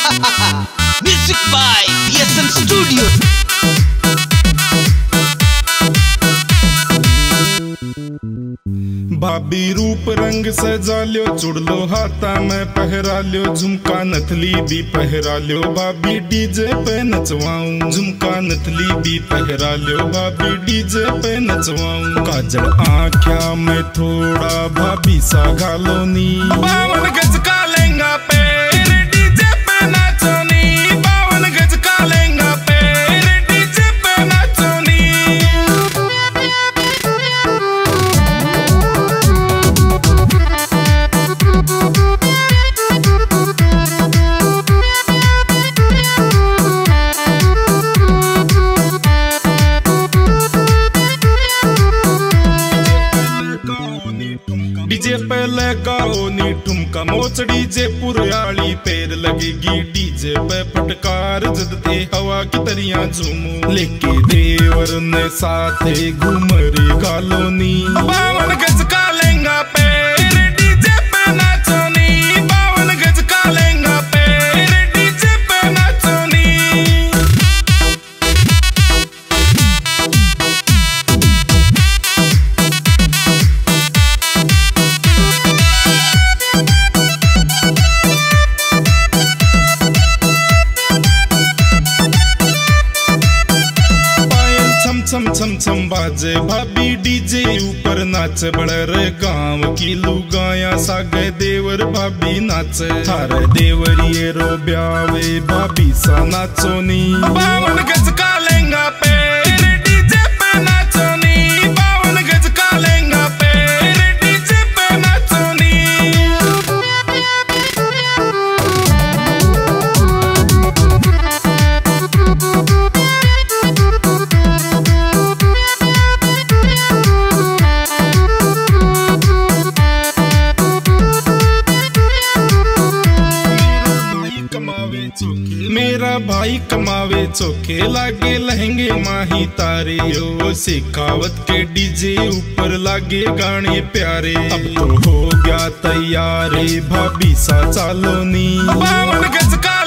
Music by Studio. भाभी रूप रंग सजा लियो चुड़लो हाथा में पहरा लियो झुमका नथली भी पहरा लियो भाभी डीजे पे नचवाऊं झुमका नथली भी पहरा लियो भाभी डीजे पे नचवाऊं. काजल आख्या में थोड़ा भाभी सा नी बावन गज का लहंगा डीजे पे लगाओ नी ठुमका मोच, डीजे पुरयाली पैर लगेगी। डीजे पे फटकार जदते हवा की तरिया झूमू। लेके देवर ने साथे घूमरी कॉलोनी बावन गज का छम छम छम बाजे, भाभी डीजे ऊपर नाच, बड़र गाँव की लुगाया, सागे देवर भाभी नाच। थारे देवरिए रो ब्यावे, भाभी सा नाचो नी। मेरा भाई कमावे, चौके लागे, लहंगे माही तारे। ओ, सिखावत के डीजे ऊपर लागे गाने प्यारे। अब तो हो गया तैयार, भाभी सा चालो नी बावन गज का